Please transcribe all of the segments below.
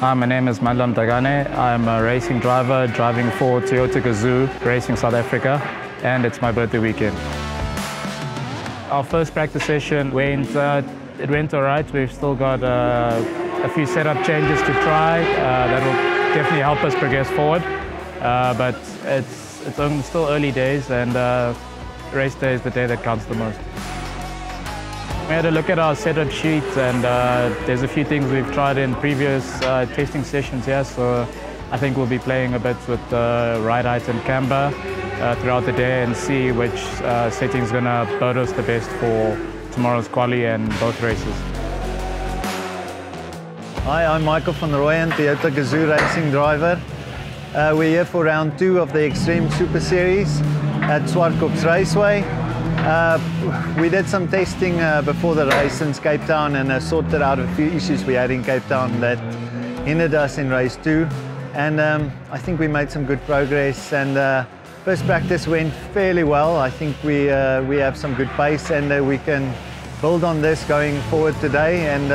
Hi, my name is Mandla Mdakane. I'm a racing driver driving for Toyota Gazoo Racing South Africa, and it's my birthday weekend. Our first practice session went, uh, it went all right. We've still got uh, a few setup changes to try uh, that will definitely help us progress forward. Uh, but it's, it's still early days, and uh, race day is the day that counts the most. We had a look at our setup sheet and uh, there's a few things we've tried in previous uh, testing sessions here. So I think we'll be playing a bit with uh, ride height and camber uh, throughout the day and see which uh, setting is going to boat us the best for tomorrow's quali and both races. Hi, I'm Michael van Rooyen, Toyota Gazoo racing driver. Uh, we're here for round two of the Extreme Super Series at Zwartkops Raceway. Uh, we did some testing uh, before the race in Cape Town and uh, sorted out a few issues we had in Cape Town that hindered us in race two. And um, I think we made some good progress and uh, first practice went fairly well. I think we, uh, we have some good pace and uh, we can build on this going forward today and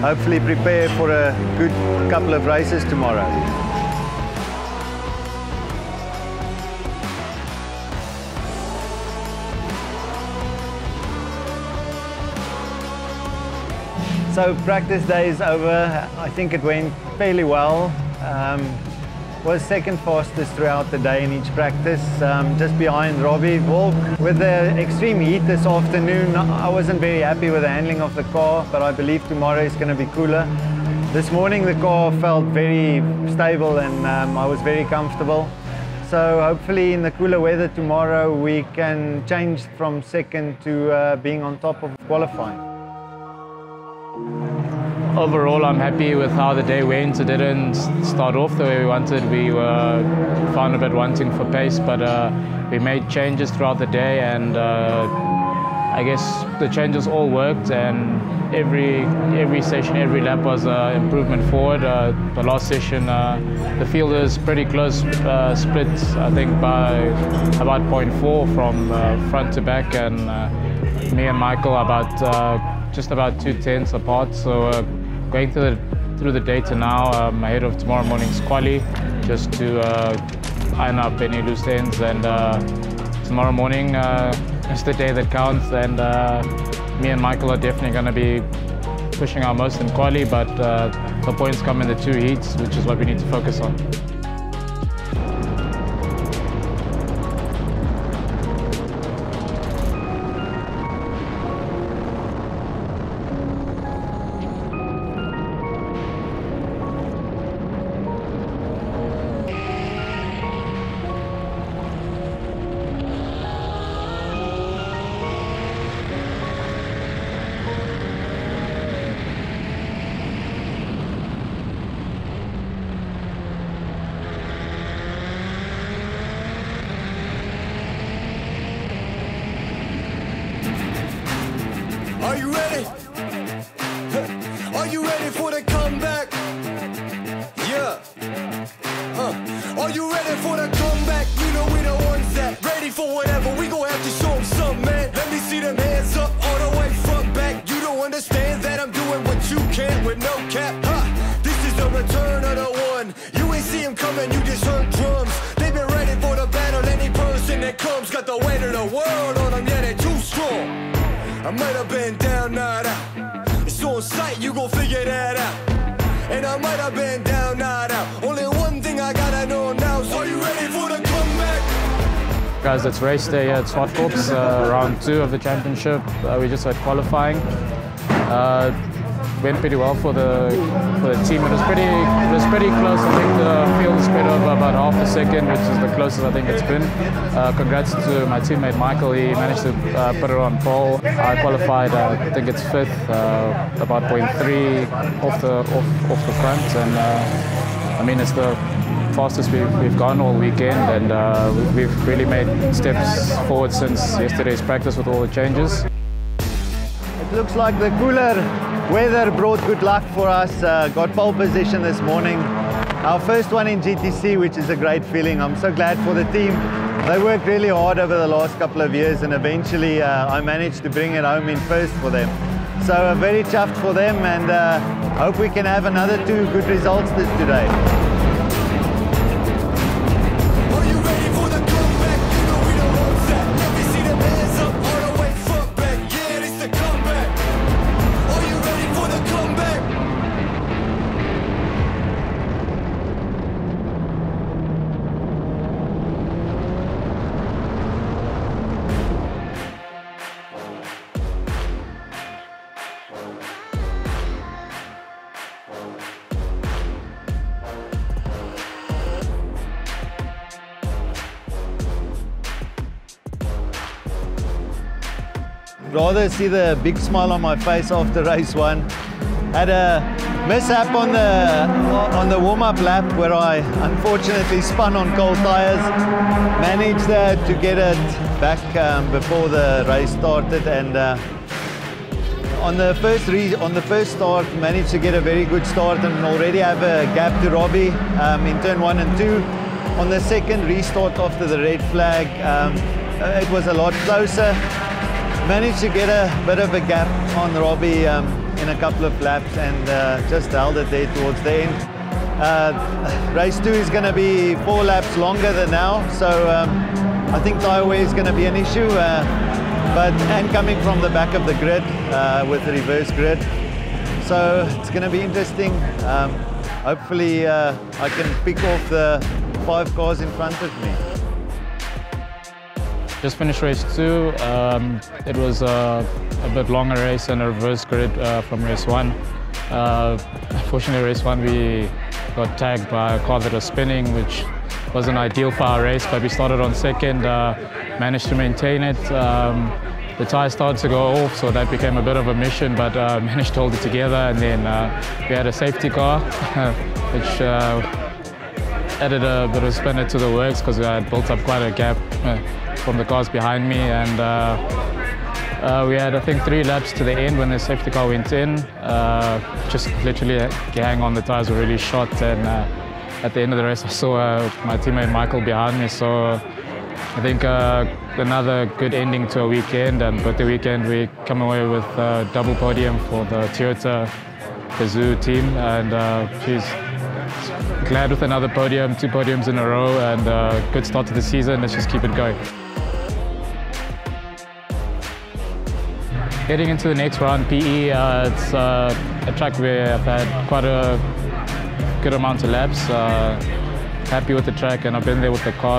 hopefully prepare for a good couple of races tomorrow. So practice day is over. I think it went fairly well. Um, was second fastest throughout the day in each practice, um, just behind Robbie Wolk. With the extreme heat this afternoon, I wasn't very happy with the handling of the car, but I believe tomorrow is going to be cooler. This morning the car felt very stable and um, I was very comfortable. So hopefully in the cooler weather tomorrow we can change from second to uh, being on top of qualifying. Overall, I'm happy with how the day went. It didn't start off the way we wanted. We were found a bit wanting for pace, but uh, we made changes throughout the day, and uh, I guess the changes all worked. And every every session, every lap was an improvement forward. Uh, the last session, uh, the field is pretty close uh, split, I think by about 0.4 from uh, front to back, and me and Michael about just about two tenths apart. So going through the, through the day to now, um, ahead of tomorrow morning's quali, just to uh, iron up any loose ends. And uh, tomorrow morning uh, is the day that counts. And uh, me and Michael are definitely going to be pushing our most in quali, but uh, the points come in the two heats, which is what we need to focus on. Coming, you just heard drums. They've been ready for the battle. Any person that comes got the weight of the world on them. Yeah, they're too strong. I might have been down, not out. It's on sight, you gon' figure that out. And I might have been down, not out. Only one thing I gotta know now is are you ready for the comeback? Guys, it's race day at Zwartkops, uh, round two of the championship. Uh, we just had qualifying. Uh, went pretty well for the for the team. It was pretty it was pretty close. I think the field spread over about half a second, which is the closest I think it's been. Uh, congrats to my teammate Michael. He managed to uh, put it on pole. I qualified. Uh, I think it's fifth, uh, about 0.3 off the off, off the front, and uh, I mean it's the fastest we've, we've gone all weekend and uh, we've really made steps forward since yesterday's practice with all the changes. It looks like the cooler Weather brought good luck for us. Uh, got pole position this morning. Our first one in GTC, which is a great feeling. I'm so glad for the team. They worked really hard over the last couple of years and eventually uh, I managed to bring it home in first for them. So uh, very chuffed for them and uh, hope we can have another two good results this, today. Rather see the big smile on my face after race one. Had a mishap on the on the warm-up lap where I unfortunately spun on cold tires. Managed uh, to get it back um, before the race started and. Uh, on the first re- on the first start, managed to get a very good start and already have a gap to Robbie um, in turn one and two. On the second restart after the red flag, um, it was a lot closer. Managed to get a bit of a gap on Robbie um, in a couple of laps and uh, just held it there towards the end. Uh, race two is going to be four laps longer than now, so um, I think tire is going to be an issue. Uh, but and coming from the back of the grid uh, with the reverse grid, so it's going to be interesting. Um, hopefully, uh, I can pick off the five cars in front of me. Just finished race two. Um, it was a, a bit longer race and a reverse grid uh, from race one. Uh, unfortunately, race one we got tagged by a car that was spinning, which wasn't ideal for our race, but we started on second, uh, managed to maintain it. Um, the tyre started to go off, so that became a bit of a mission, but uh, managed to hold it together. And then uh, we had a safety car, which uh, added a bit of spinner to the works because I had built up quite a gap uh, from the cars behind me. And uh, uh, we had, I think, three laps to the end when the safety car went in. Uh, just literally gang on the tires were really shot. And uh, at the end of the race, I saw uh, my teammate Michael behind me. So I think another good ending to a weekend. And but the weekend, we come away with a double podium for the Toyota Gazoo team. And uh, she's glad with another podium, two podiums in a row, and uh, good start to the season. Let's just keep it going. Heading into the next round, PE, uh, it's uh, a track where I've had quite a good amount of laps. Uh, happy with the track, and I've been there with the car